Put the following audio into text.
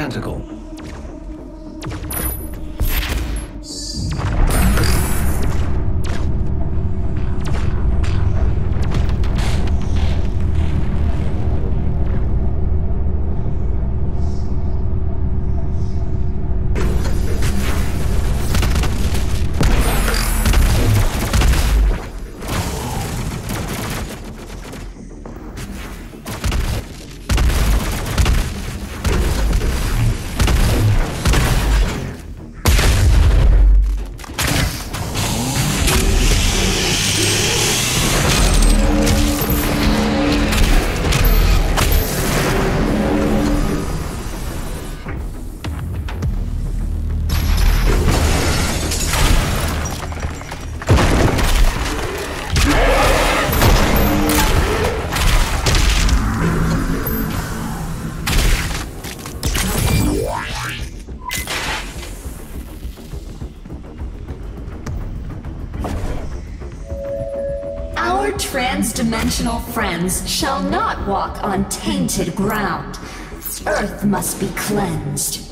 tentacle. Trans-dimensional friends shall not walk on tainted ground. Earth must be cleansed.